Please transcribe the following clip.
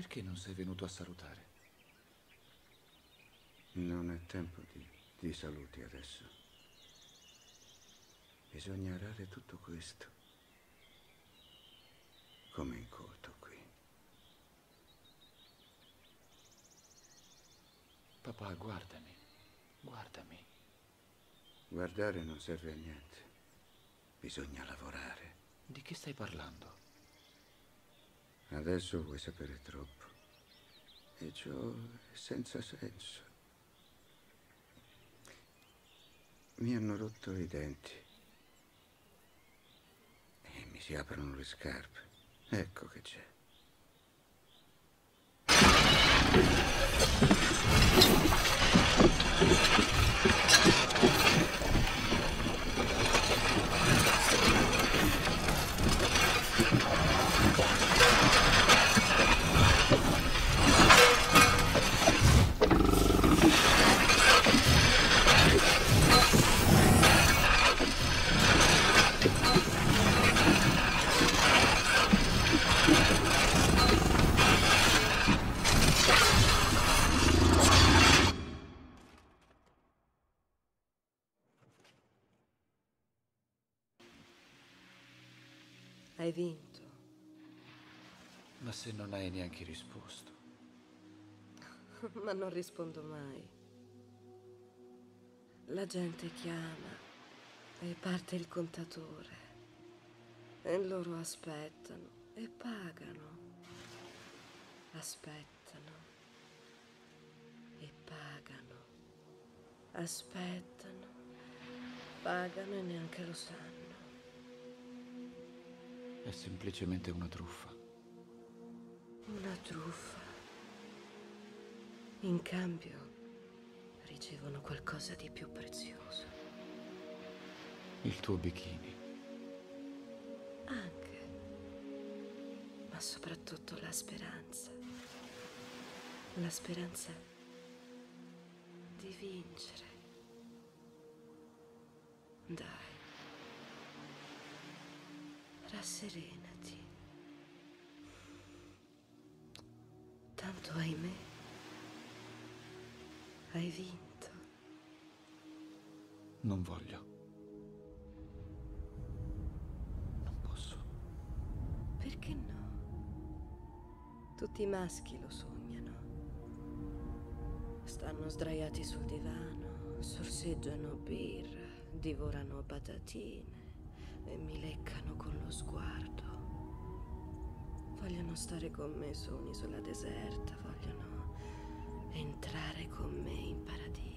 Perché non sei venuto a salutare? Non è tempo di, di saluti adesso. Bisogna arare tutto questo. Come incolto qui. Papà, guardami. Guardami. Guardare non serve a niente. Bisogna lavorare. Di che stai parlando? Adesso vuoi sapere troppo. E ciò è senza senso. Mi hanno rotto i denti. E mi si aprono le scarpe. Ecco che c'è. Hai vinto. Ma se non hai neanche risposto. Ma non rispondo mai. La gente chiama e parte il contatore. E loro aspettano e pagano. Aspettano e pagano. Aspettano, pagano e neanche lo sanno. È semplicemente una truffa. Una truffa. In cambio ricevono qualcosa di più prezioso. Il tuo bikini. Anche. Ma soprattutto la speranza. La speranza di vincere. Dai. Rasserenati. Tanto ahimè. Hai vinto. Non voglio. Non posso. Perché no? Tutti i maschi lo sognano. Stanno sdraiati sul divano, sorseggiano birra, divorano patatine e mi leccano con lo sguardo. Vogliono stare con me su un'isola deserta, vogliono entrare con me in paradiso.